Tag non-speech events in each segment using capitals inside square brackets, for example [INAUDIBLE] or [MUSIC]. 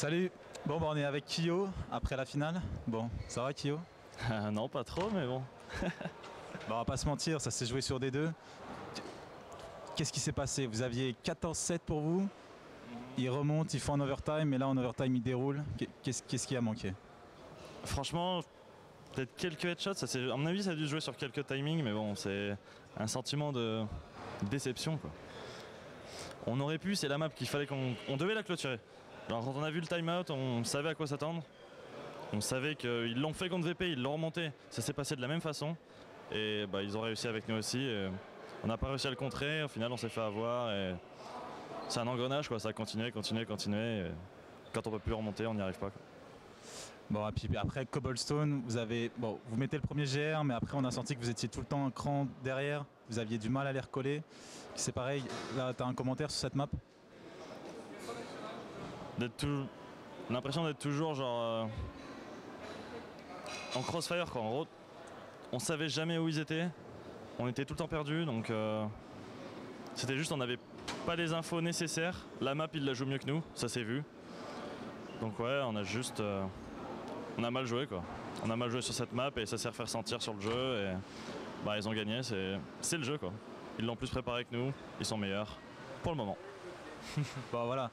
Salut Bon, bah, on est avec Kyo après la finale. Bon, ça va Kyo? [LAUGHS] Non, pas trop, mais bon. [LAUGHS] Bah, on va pas se mentir, ça s'est joué sur des deux. Qu'est-ce qui s'est passé? Vous aviez 14-7 pour vous. Ils remontent, ils font un overtime, et là en overtime ils déroulent. Qu'est-ce qu'est-ce qui a manqué? Franchement, peut-être quelques headshots. Ça, à mon avis, ça a dû jouer sur quelques timings, mais bon, c'est un sentiment de déception. Quoi. On aurait pu, c'est la map qu'il fallait qu'on on devait la clôturer. Quand on a vu le timeout, on savait à quoi s'attendre. On savait qu'ils l'ont fait contre VP, ils l'ont remonté. Ça s'est passé de la même façon. Et bah, ils ont réussi avec nous aussi. on n'a pas réussi à le contrer. Au final, on s'est fait avoir. C'est un engrenage, quoi. Ça a continué, continué, continué. quand on peut plus remonter, on n'y arrive pas. Bon, et puis après Cobblestone, vous avez. Vous mettez le premier GR, mais après on a senti que vous étiez tout le temps un cran derrière. Vous aviez du mal à les recoller. C'est pareil, là t'as un commentaire sur cette map? L'impression d'être toujours genre euh, en crossfire quoi en gros. On savait jamais où ils étaient. On était tout le temps perdus donc euh, c'était juste on n'avait pas les infos nécessaires. La map il la joue mieux que nous ça s'est vu. Donc ouais on a juste euh, on a mal joué quoi. On a mal joué sur cette map et ça s'est fait ressentir sur le jeu et bah ils ont gagné c'est le jeu quoi. Ils l'ont plus préparé que nous ils sont meilleurs pour le moment. [LAUGHS] Bon voilà,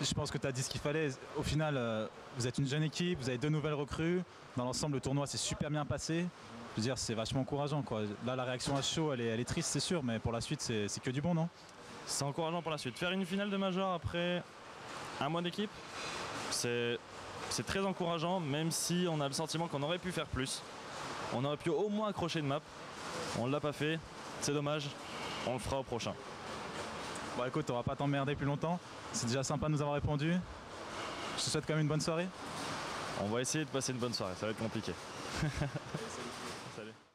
je pense que tu as dit ce qu'il fallait. Au final, euh, vous êtes une jeune équipe, vous avez deux nouvelles recrues. Dans l'ensemble, le tournoi s'est super bien passé. Je veux dire, c'est vachement encourageant. Là, la réaction à chaud, elle est, elle est triste, c'est sûr, mais pour la suite, c'est que du bon, non? C'est encourageant pour la suite. Faire une finale de Major après un mois d'équipe, c'est très encourageant, même si on a le sentiment qu'on aurait pu faire plus. On aurait pu au moins accrocher une map. On ne l'a pas fait, c'est dommage. On le fera au prochain. Bon, écoute, on va pas t'emmerder plus longtemps. C'est déjà sympa de nous avoir répondu. Je te souhaite quand même une bonne soirée. On va essayer de passer une bonne soirée, ça va être compliqué. [LAUGHS]